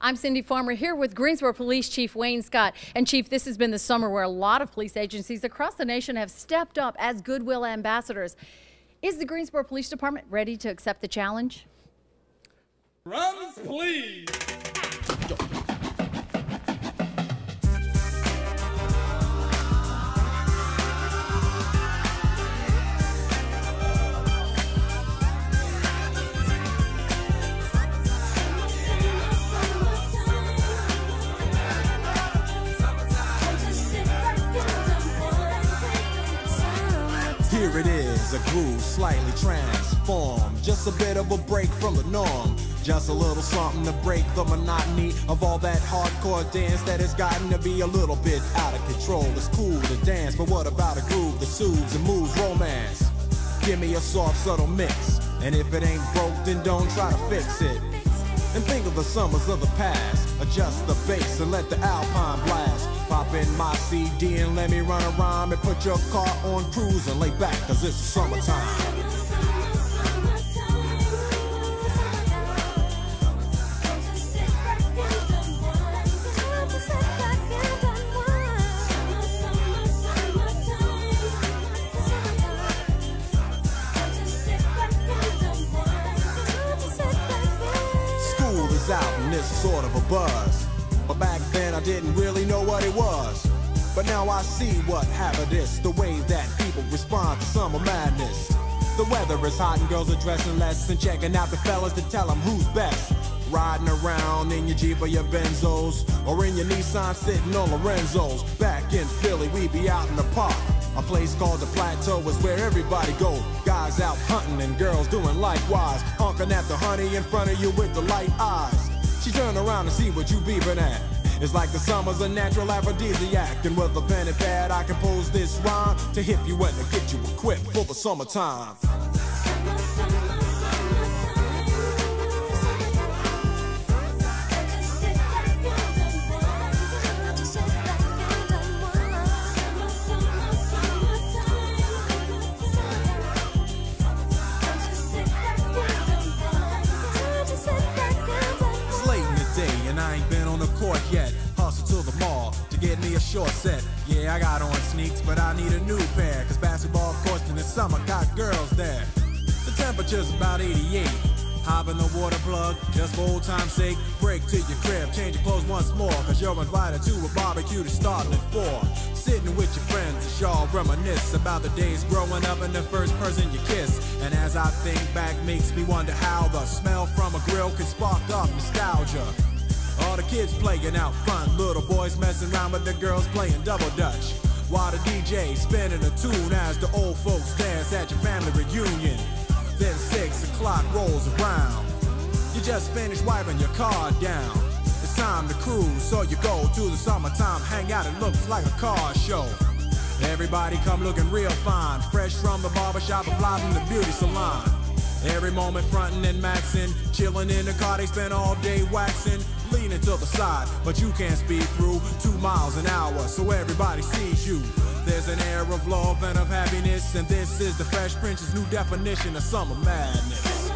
I'm Cindy Farmer here with Greensboro Police Chief Wayne Scott. And Chief, this has been the summer where a lot of police agencies across the nation have stepped up as goodwill ambassadors. Is the Greensboro Police Department ready to accept the challenge? Drums, please. It is, a groove slightly transformed. Just a bit of a break from the norm. Just a little something to break the monotony of all that hardcore dance that has gotten to be a little bit out of control. It's cool to dance, but what about a groove that soothes and moves romance? Give me a soft, subtle mix. And if it ain't broke, then don't try to fix it. And think of the summers of the past. Adjust the bass and let the alpine blast. Pop in my CD and let me run a rhyme and put your car on cruise and lay back, cause it's summertime. Out and it's sort of a buzz. But back then I didn't really know what it was. But now I see what happened is the way that people respond to summer madness. The weather is hot and girls are dressing less and checking out the fellas to tell them who's best. Riding around in your Jeep or your Benzos or in your Nissan sitting on Lorenzo's. Back in Philly, we be out in the park. A place called the Plateau is where everybody go. Guys out hunting and girls doing likewise. Honking at the honey in front of you with the light eyes. She turn around and see what you beeping at. It's like the summer's a natural aphrodisiac. And with a pen and pad, I compose this rhyme to hip you and to get you equipped for the summertime. Court yet. Hustle to the mall to get me a short set. Yeah, I got on sneaks, but I need a new pair. Cause basketball courts in the summer got girls there. The temperature's about 88. Hop in the water plug, just for old time's sake. Break to your crib, change your clothes once more. Cause you're invited to a barbecue to start at four. Sitting with your friends as y'all reminisce about the days growing up and the first person you kiss. And as I think back, makes me wonder how the smell from a grill can spark up nostalgia. Kids playing out front, little boys messing around with the girls playing double dutch. While the DJ spinning a tune as the old folks dance at your family reunion. Then six o'clock rolls around. You just finished wiping your car down. It's time to cruise, so you go to the summertime hangout. It looks like a car show. Everybody come looking real fine, fresh from the barbershop or fly from the beauty salon. Every moment frontin' and maxin', chillin' in the car, they spend all day waxin', leanin' to the side, but you can't speed through two miles an hour, so everybody sees you. There's an air of love and of happiness, and this is the Fresh Prince's new definition of summer madness.